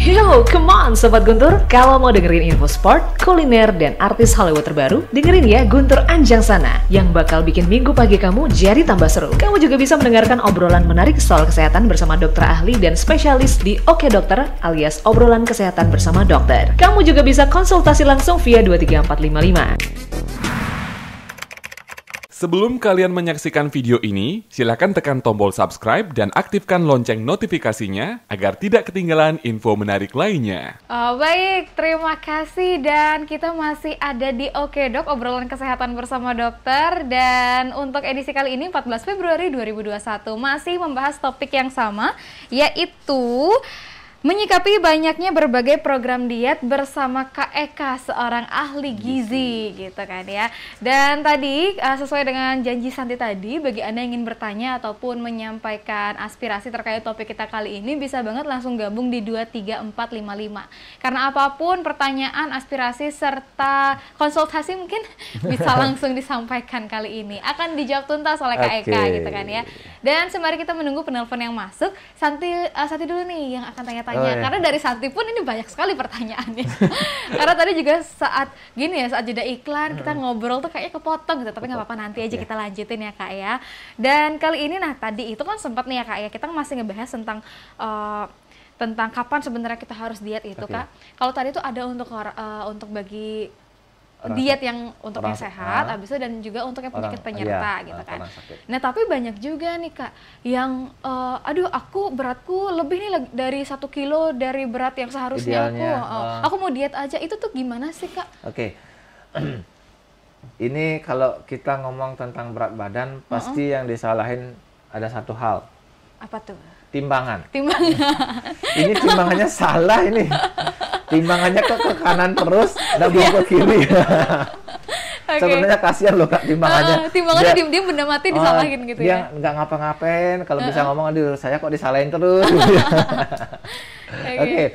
Yo, come on Sobat Guntur. Kalau mau dengerin info sport, kuliner, dan artis Hollywood terbaru, dengerin ya Guntur Anjang Sana yang bakal bikin minggu pagi kamu jadi tambah seru. Kamu juga bisa mendengarkan obrolan menarik soal kesehatan bersama dokter ahli dan spesialis di Oke Dokter alias obrolan kesehatan bersama dokter. Kamu juga bisa konsultasi langsung via 23455. Sebelum kalian menyaksikan video ini, silakan tekan tombol subscribe dan aktifkan lonceng notifikasinya agar tidak ketinggalan info menarik lainnya. Oh, baik, terima kasih dan kita masih ada di Oke Dok, obrolan kesehatan bersama dokter dan untuk edisi kali ini 14 Februari 2021 masih membahas topik yang sama yaitu Menyikapi banyaknya berbagai program diet bersama Kak Eka, seorang ahli gizi gitu kan ya. Dan tadi uh, sesuai dengan janji Santi tadi, bagi Anda yang ingin bertanya ataupun menyampaikan aspirasi terkait topik kita kali ini bisa banget langsung gabung di 23455. Karena apa pun pertanyaan, aspirasi serta konsultasi mungkin bisa langsung disampaikan kali ini. Akan dijawab tuntas oleh Kak Eka gitu kan ya. Dan sembari kita menunggu penelpon yang masuk, Santi uh, Santi dulu nih yang akan tanya-tanya Oh, iya. Karena dari Santi pun ini banyak sekali pertanyaannya. Karena tadi juga saat gini ya, saat jeda iklan kita ngobrol tuh kayaknya kepotong gitu. Tapi nggak apa-apa nanti aja kita lanjutin ya kak ya. Dan kali ini nah tadi itu kan sempat nih ya kak ya, kita masih ngebahas tentang uh, tentang kapan sebenarnya kita harus diet itu okay. kak. Kalau tadi itu ada untuk uh, untuk bagi diet yang untuk yang sehat, habis itu dan juga untuk yang penyakit penyerta iya, gitu kan. Nah tapi banyak juga nih kak yang, uh, aduh aku beratku lebih nih dari satu kilo dari berat yang seharusnya Idealnya, aku, uh, uh, aku mau diet aja itu tuh gimana sih kak? Oke, okay. ini kalau kita ngomong tentang berat badan pasti uh -uh. yang disalahin ada satu hal. Apa tuh? Timbangan. Timbangan. ini timbangannya salah ini timbangannya ke, ke kanan terus dan belum ke kiri okay. sebenarnya kasihan loh kak timbangannya uh, timbangannya dia, dia benda mati disalahin uh, gitu dia ya dia nggak ngapa-ngapain kalau uh, bisa ngomong aduh saya kok disalahin terus oke okay. okay.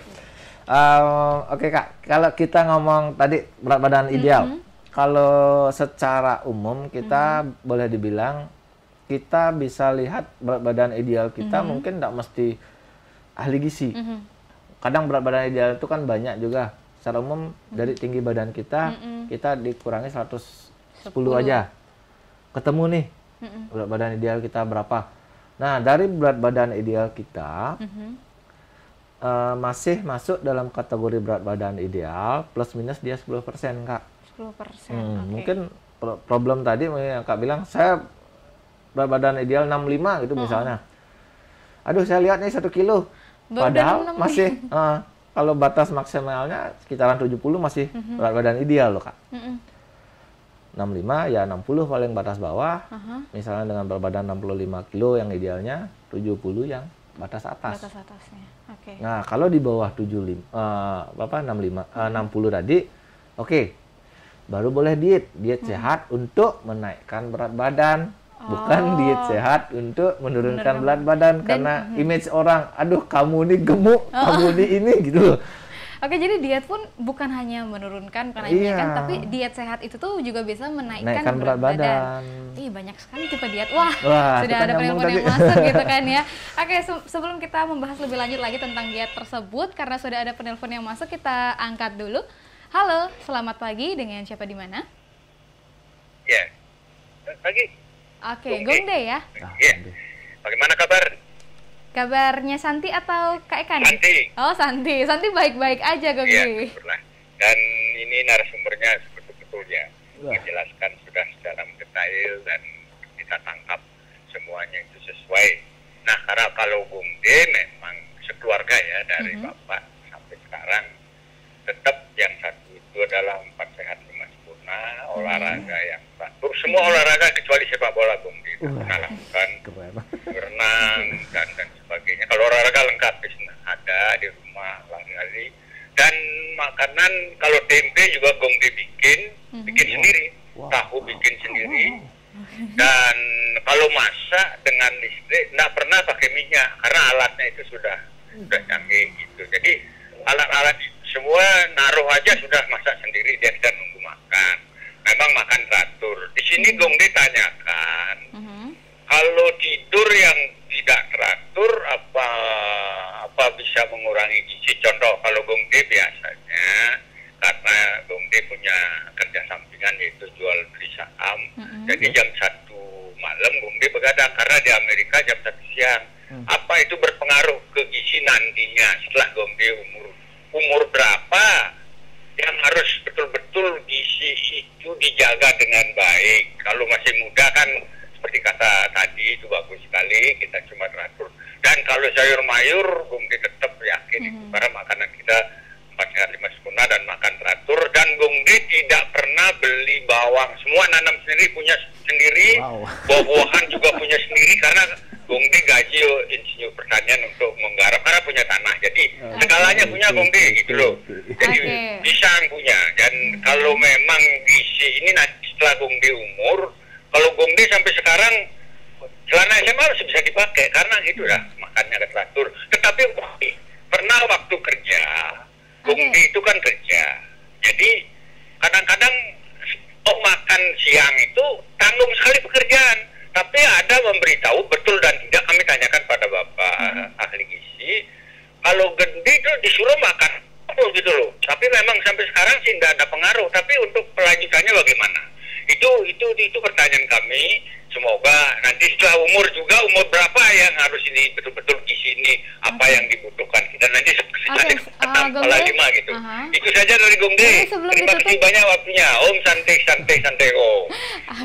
uh, oke okay, kak kalau kita ngomong tadi berat badan ideal mm -hmm. kalau secara umum kita mm -hmm. boleh dibilang kita bisa lihat berat badan ideal kita mm -hmm. mungkin tidak mesti ahli gizi mm -hmm kadang berat badan ideal itu kan banyak juga secara umum hmm. dari tinggi badan kita hmm. kita dikurangi 110 10. aja ketemu nih hmm. berat badan ideal kita berapa nah dari berat badan ideal kita hmm. uh, masih masuk dalam kategori berat badan ideal plus minus dia 10% kak 10% hmm, okay. mungkin pro problem tadi yang kak bilang saya berat badan ideal 65 gitu hmm. misalnya aduh saya lihat nih satu kilo Padahal masih uh, kalau batas maksimalnya sekitaran 70 masih mm-hmm. berat badan ideal loh kak. Mm-hmm. 65 ya 60 paling batas bawah. Uh-huh. Misalnya dengan berat badan 65 kilo yang idealnya, 70 yang batas atas. Batas atasnya. Oke. Okay. Nah, kalau di bawah 75 uh, apa 65 uh, 60 tadi oke. Okay, baru boleh diet, diet hmm. sehat untuk menaikkan berat badan bukan oh. diet sehat untuk menurunkan berat badan Dan, karena hmm. image orang aduh kamu ini gemuk oh. kamu ini ini gitu loh Oke, jadi diet pun bukan hanya menurunkan karena iya. kan, tapi diet sehat itu tuh juga bisa menaikkan Naikkan berat, berat badan. badan. Ih, banyak sekali tipe diet. Wah, Wah sudah ada penelpon yang masuk gitu kan ya. Oke, se sebelum kita membahas lebih lanjut lagi tentang diet tersebut, karena sudah ada penelpon yang masuk, kita angkat dulu. Halo, selamat pagi. Dengan siapa di mana? Ya, pagi. Oke, okay, Gongde ya. Iya. Bagaimana kabar? Kabarnya Santi atau Kak Eka Santi. Oh, Santi. Santi baik-baik aja, Gongde. Iya, Dan ini narasumbernya sebetulnya menjelaskan sudah secara mendetail dan kita tangkap semuanya itu sesuai. Nah, karena kalau Gongde memang sekeluarga ya dari mm -hmm. Bapak sampai sekarang tetap yang satu itu adalah empat sehat lima sempurna, olahraga yang teratur. Semua olahraga kecuali sepak bola, Bung. Kita uh, lakukan berenang dan dan sebagainya. Kalau olahraga lengkap di ada di rumah lari-lari. Dan makanan kalau tempe juga Gong dibikin, mm-hmm. bikin sendiri. Tahu bikin sendiri. Dan kalau masak dengan listrik, nggak pernah pakai minyak karena alatnya itu sudah sudah canggih gitu. Jadi alat-alat semua naruh aja sudah masak sendiri dia tidak nunggu makan memang makan teratur. Di sini Gong ditanyakan, uh-huh. kalau tidur yang tidak teratur apa apa bisa mengurangi gizi contoh kalau Gongde biasanya karena Gongde punya kerja sampingan yaitu jual beli Jadi jam satu malam Gongde begadang karena di Amerika jam satu siang. Apa itu berpengaruh ke gizi nantinya setelah Gongde umur umur berapa yang harus betul-betul gizi itu dijaga dengan baik. Kalau masih muda kan seperti kata tadi itu bagus sekali kita cuma teratur. Dan kalau sayur mayur, Gongde tetap yakin itu karena makanan kita empat sehat lima sempurna dan makan teratur. Dan Gongde tidak pernah beli bawang, semua nanam sendiri punya sendiri, Wow. buah-buahan juga punya sendiri karena Gongde gaji insinyur pertanian untuk menggarap karena punya tanah. Jadi segalanya punya Gongde gitu loh. Jadi Oke. bisa punya. Dan kalau memang gizi ini nanti setelah Gongde umur, kalau Gongde sampai sekarang celana SMA masih bisa dipakai karena gitu ya makannya ada teratur. Tetapi pernah waktu kerja, Gongde itu kan kerja. Jadi kadang-kadang oh makan siang itu tanggung sekali pekerjaan. Tapi ada memberitahu betul dan tidak kami tanyakan pada bapak ahli gizi. Kalau gede itu disuruh makan gitu loh. Tapi memang sampai sekarang sih tidak ada pengaruh. Tapi untuk pelanjutannya bagaimana? Itu itu itu pertanyaan kami. Semoga nanti setelah umur juga umur berapa yang harus ini betul-betul gizi ini apa yang dibutuhkan kita nanti nanti ah, enam kepala Gongde. lima gitu. Aha. Itu saja dari Gongde. Terima kasih banyak waktunya. Om santai santai santai om.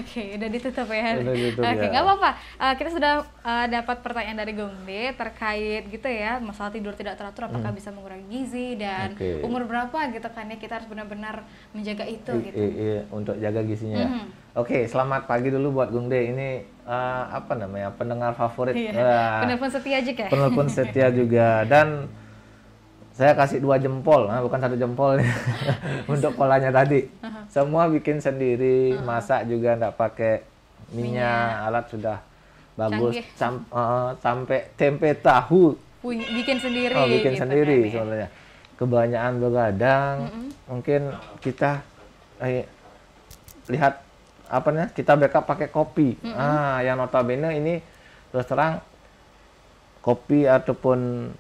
Oke, udah ditutup ya. Udah ditutup, Oke, ya. nggak apa-apa. Eh, kita sudah eh, dapat pertanyaan dari Gongde terkait gitu ya, masalah tidur tidak teratur apakah bisa mengurangi gizi dan Hmm. Oke. umur berapa gitu kan ya kita harus benar-benar menjaga itu I- gitu. i- i- untuk jaga gizinya. Mhm. Oke, selamat pagi dulu buat Gungde. Ini eh, apa namanya pendengar favorit. Iya. Wah, Penelpon setia ya. penelpon setia juga dan saya kasih dua jempol, nah, bukan satu jempol nih, untuk polanya tadi. Semua bikin sendiri, masak juga enggak pakai minyak, alat sudah bagus. Sam- eh, sampai tempe tahu Punya- bikin sendiri. Oh, bikin gitu sendiri kan ya. sebenarnya. Kebanyakan begadang, mungkin kita eh, lihat apa nih? Kita backup pakai kopi. Ah, yang notabene ini terus terang kopi ataupun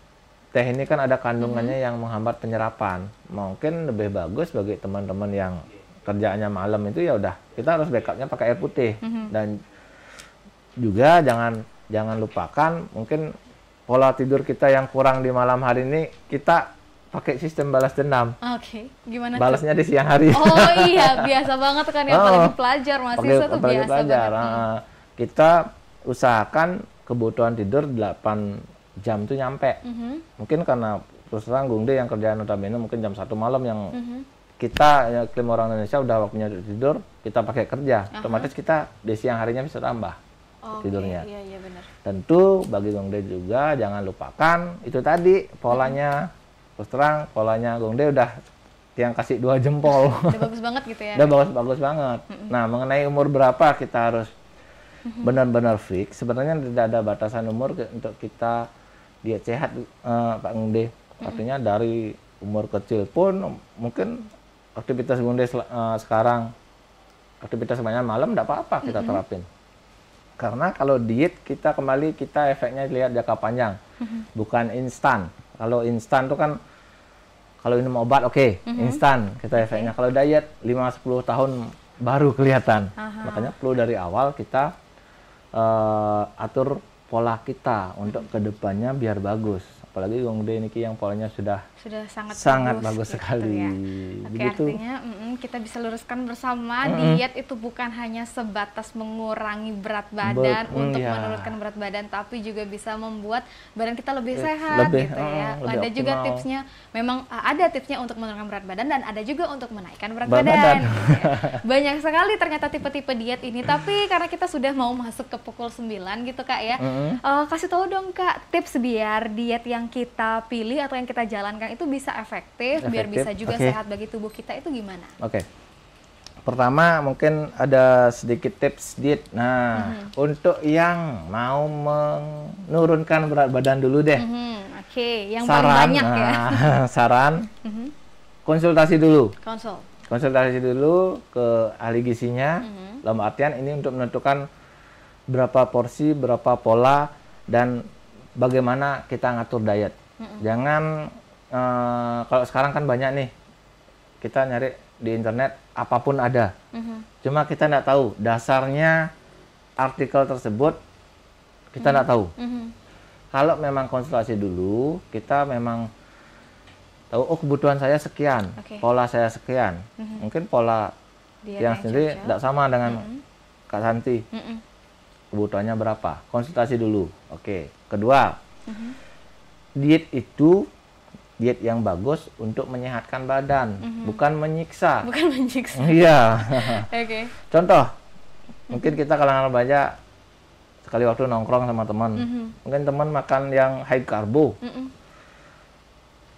teh ini kan ada kandungannya yang menghambat penyerapan. Mungkin lebih bagus bagi teman-teman yang kerjaannya malam itu ya udah kita harus backupnya pakai air putih dan juga jangan jangan lupakan mungkin pola tidur kita yang kurang di malam hari ini kita pakai sistem balas dendam. Oke, gimana tuh? Balasnya di siang hari. Oh iya, biasa banget kan ya, Oh. apalagi pelajar mahasiswa Pakai- tuh biasa pelajar. banget. Ah, kita usahakan kebutuhan tidur 8 jam tuh nyampe. Mhm, Mungkin karena terus terang Gungde yang kerjaan notabene mungkin jam satu malam yang mhm. kita ya, klaim orang Indonesia udah waktunya tidur, kita pakai kerja. Otomatis kita di siang harinya bisa tambah Oke, tidurnya. Iya, iya benar. Tentu bagi Gongde juga jangan lupakan itu tadi polanya terus terang polanya Gongde udah yang kasih dua jempol. Udah bagus banget gitu ya. udah bagus-bagus banget. Nah, mengenai umur berapa kita harus benar-benar fix. Sebenarnya tidak ada batasan umur untuk kita diet sehat, eh, Pak Gongde. Artinya dari umur kecil pun mungkin aktivitas Gongde sel- eh, sekarang aktivitas sebanyak malam tidak apa-apa kita terapin. Karena kalau diet kita kembali kita efeknya lihat jangka panjang, bukan instan. Kalau instan tuh kan kalau minum obat oke, instan kita efeknya. Kalau diet 5-10 tahun baru kelihatan. Makanya perlu dari awal kita eh, atur pola kita untuk ke depannya biar bagus. Apalagi Gongde Niki yang polanya sudah Sudah sangat sangat bagus, bagus gitu sekali. ya. Oke, Begitu. artinya mm-mm, kita bisa luruskan bersama diet itu bukan hanya sebatas mengurangi berat badan mm, untuk ya. menurunkan berat badan, tapi juga bisa membuat badan kita lebih Eh, sehat lebih, gitu ya. mm, lebih ada juga optimal. tipsnya, memang uh, ada tipsnya untuk menurunkan berat badan dan ada juga untuk menaikkan berat, Berat badan. badan. gitu ya. Banyak sekali ternyata tipe-tipe diet ini, tapi karena kita sudah mau masuk ke pukul 9 gitu kak ya, Eh, kasih tahu dong kak tips biar diet yang kita pilih atau yang kita jalankan itu bisa efektif, biar Efektif, bisa juga oke. sehat bagi tubuh kita itu gimana? Oke. Pertama mungkin ada sedikit tips diet. Nah, Mhm. untuk yang mau menurunkan berat badan dulu deh. Mhm, Oke, yang paling saran, banyak ya. nah, saran Mhm, konsultasi dulu. Konsol. Konsultasi dulu ke ahli gizinya. Mhm. Dalam artian ini untuk menentukan berapa porsi, berapa pola dan bagaimana kita ngatur diet. Mhm. Jangan eh, kalau sekarang kan banyak nih kita nyari di internet apa pun ada. Mhm. Cuma kita nggak tahu dasarnya artikel tersebut kita nggak tahu. Mhm. Kalau memang konsultasi dulu, kita memang tahu oh kebutuhan saya sekian, Oke. pola saya sekian. Mhm. Mungkin pola Diet yang sendiri tidak sama dengan Mhm. Kak Santi. Mhm. Kebutuhannya berapa? Konsultasi dulu. Oke. Kedua, Mhm. diet itu diet yang bagus untuk menyehatkan badan, bukan menyiksa. Mhm. Bukan menyiksa. Iya. Oke. Contoh, mungkin kita kalangan remaja sekali waktu nongkrong sama teman, Mhm. mungkin teman makan yang high karbo, Mhm.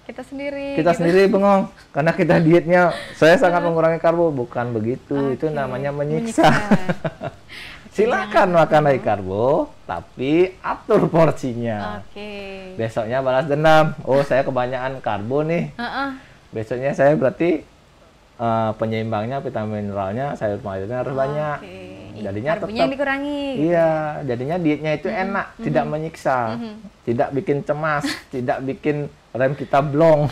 Kita sendiri. kita gitu. sendiri bengong karena kita dietnya saya sangat mengurangi karbo, bukan begitu, itu Oke, namanya menyiksa. Silakan makan high karbo, tapi atur porsinya. Oke. Besoknya balas dendam, oh saya kebanyakan karbo nih, Heeh. besoknya saya berarti eh, penyeimbangnya, vitamin mineralnya, sayur mayurnya harus banyak. Oke. Jadinya Karbonya tetap dikurangi. Iya, jadinya dietnya itu enak, tidak menyiksa, tidak bikin cemas, tidak bikin rem kita blong.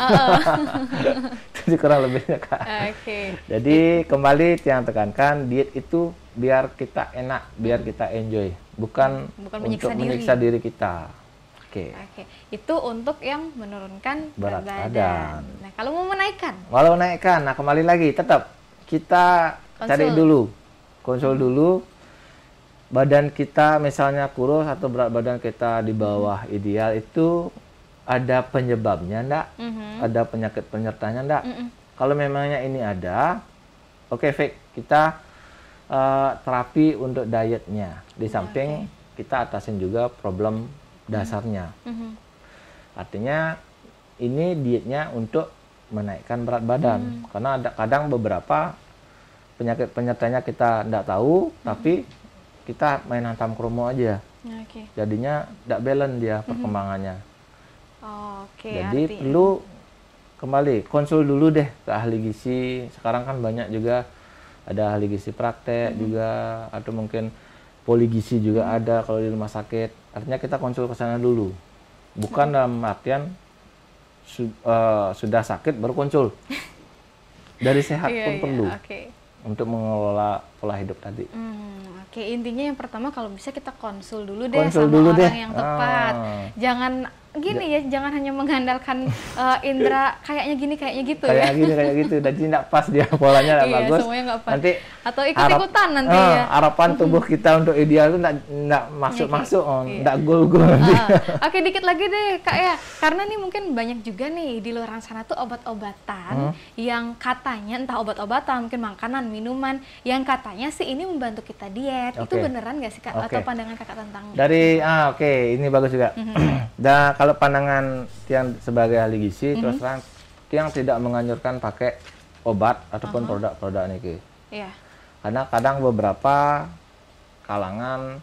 itu kurang lebihnya kak. Oke. Jadi kembali yang tekankan diet itu biar kita enak, biar kita enjoy, bukan, Bukan menyiksa untuk diri. menyiksa diri kita. Oke. Oke. Itu untuk yang menurunkan berat, badan. badan. Nah, kalau mau menaikkan, Walau naikkan, nah kembali lagi tetap kita Konsul. cari dulu, konsul dulu. Badan kita misalnya kurus atau berat badan kita di bawah ideal itu ada penyebabnya enggak? Mhm. Ada penyakit penyertanya enggak? Mm-mm. Kalau memangnya ini ada, oke Fik, kita eh, terapi untuk dietnya. Di samping kita atasin juga problem dasarnya. Mhm. Artinya ini dietnya untuk menaikkan berat badan. Hmm. Karena ada kadang beberapa penyakit penyertanya kita tidak tahu, Hmm. tapi kita main hantam kromo aja. Oke. Jadinya tidak balance dia Hmm. Oke. Jadi arti- perlu kembali konsul dulu deh ke ahli gizi. Sekarang kan banyak juga ada ahli gizi praktek juga atau mungkin poligisi juga ada kalau di rumah sakit. Artinya kita konsul ke sana dulu. Bukan dalam artian su- eh, sudah sakit baru konsul. Dari sehat Iya, pun iya, perlu Oke. untuk mengelola pola hidup tadi. Hmm, Oke, intinya yang pertama kalau bisa kita konsul dulu deh Konsul sama dulu orang deh. yang tepat. Ah. Jangan gini ya, jangan hanya mengandalkan eh, indera kayaknya gini kayaknya gitu kayak ya. gini kayak gitu dan tidak pas dia polanya tidak Iya, bagus semuanya pas. nanti Atau ikut-ikutan harap- nanti eh, ya. harapan tubuh kita untuk ideal itu tidak masuk masuk Iya. tidak gol gol nanti Ah, Oke dikit lagi deh kak ya, karena nih mungkin banyak juga nih di luar sana tuh Hmm. obat-obatan yang katanya entah obat-obatan mungkin makanan minuman yang katanya sih ini membantu kita diet. Itu Oke. beneran nggak sih kak? Oke. Atau pandangan kakak tentang? dari ah oke ini bagus juga Mhm. dan kalau pandangan tiang sebagai ahli gizi Mhm. terus terang tiang tidak menganjurkan pakai obat ataupun Uh-huh. produk-produk niki Iya. karena kadang beberapa kalangan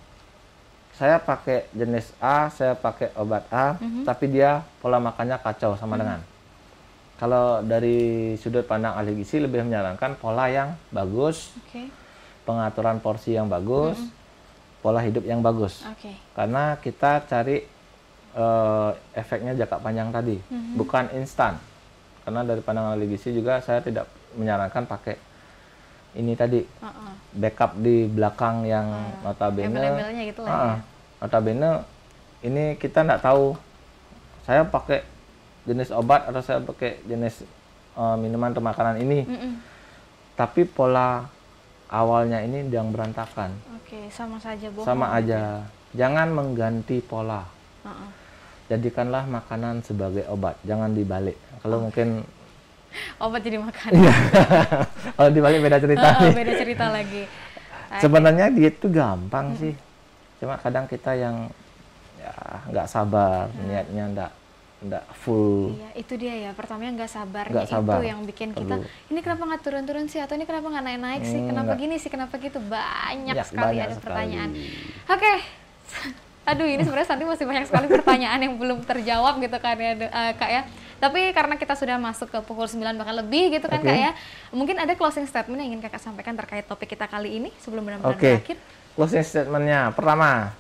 saya pakai jenis A, saya pakai obat A, Mhm. tapi dia pola makannya kacau sama dengan. Kalau dari sudut pandang ahli gizi lebih menyarankan pola yang bagus, Oke. pengaturan porsi yang bagus, pola hidup yang bagus. Oke. Karena kita cari eh, efeknya jangka panjang tadi, bukan instan. Karena dari pandangan ahli gizi juga saya tidak menyarankan pakai ini tadi Heeh. backup di belakang yang notabene Embel-embelnya gitu lah Ah, ya. notabene ini kita nggak tahu saya pakai jenis obat atau saya pakai jenis eh, minuman atau makanan ini Mm-mm. tapi pola awalnya ini yang berantakan Oke, sama saja bohong. sama aja jangan mengganti pola Jadikanlah makanan sebagai obat jangan dibalik kalau mungkin Obat jadi makan. kalau dibalik beda cerita Heeh, nih beda cerita lagi. Sebenarnya diet itu gampang sih. Cuma kadang kita yang ya nggak sabar, niatnya nggak nggak full. Iya, itu dia ya. Pertamanya nggak sabarnya Nggak sabar. itu yang bikin kita, Perlu. ini kenapa nggak turun-turun sih? Atau ini kenapa nggak naik-naik sih? Hmm, Kenapa nggak. gini sih? Kenapa gitu? Banyak Ya, sekali banyak ada sekali. pertanyaan. Oke. Aduh, ini sebenarnya nanti masih banyak sekali pertanyaan yang belum terjawab gitu kan ya, eh, Kak ya. Tapi karena kita sudah masuk ke pukul 9 bahkan lebih gitu kan Oke. Kak ya. Mungkin ada closing statement yang ingin Kakak sampaikan terkait topik kita kali ini sebelum benar-benar Oke. berakhir. Closing statementnya pertama,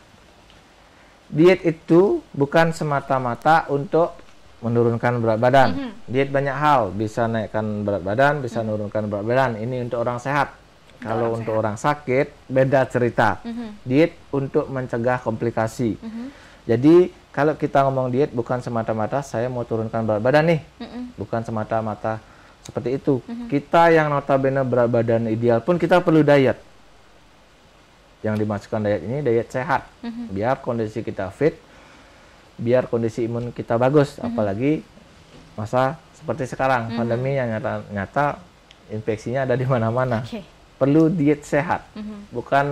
diet itu bukan semata-mata untuk menurunkan berat badan. Mm -hmm. Diet banyak hal, bisa naikkan berat badan, bisa mm -hmm. menurunkan berat badan. Ini untuk orang sehat. Kalau orang untuk sehat. orang sakit, beda cerita. Mm -hmm. Diet untuk mencegah komplikasi. Mm -hmm. Jadi kalau kita ngomong diet bukan semata-mata saya mau turunkan berat badan nih, mm -hmm. bukan semata-mata seperti itu. Mm -hmm. Kita yang notabene berat badan ideal pun kita perlu diet. Yang dimasukkan diet ini diet sehat, mm -hmm. biar kondisi kita fit biar kondisi imun kita bagus, mm -hmm. apalagi masa seperti sekarang mm -hmm. pandemi yang nyata nyata infeksinya ada di mana-mana. Okay. Perlu diet sehat, mm -hmm. bukan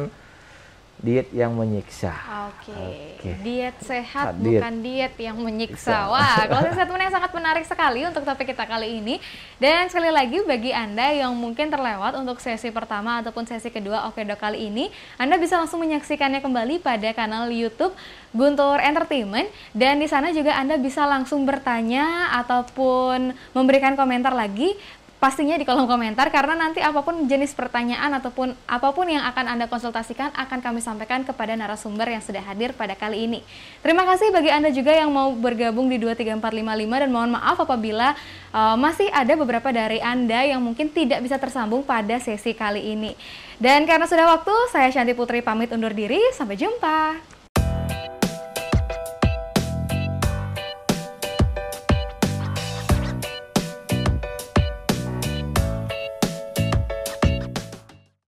diet yang menyiksa. Oke. Okay. Okay. Diet sehat diet. bukan diet yang menyiksa. Wah, closing statement yang sangat menarik sekali untuk topik kita kali ini. Dan sekali lagi bagi Anda yang mungkin terlewat untuk sesi pertama ataupun sesi kedua Oke Dok kali ini, Anda bisa langsung menyaksikannya kembali pada kanal YouTube Guntur Entertainment dan di sana juga Anda bisa langsung bertanya ataupun memberikan komentar lagi pastinya di kolom komentar karena nanti apa pun jenis pertanyaan ataupun apa pun yang akan Anda konsultasikan akan kami sampaikan kepada narasumber yang sudah hadir pada kali ini. Terima kasih bagi Anda juga yang mau bergabung di 23455 dan mohon maaf apabila uh, masih ada beberapa dari Anda yang mungkin tidak bisa tersambung pada sesi kali ini. Dan karena sudah waktu, saya Shanti Putri pamit undur diri. Sampai jumpa.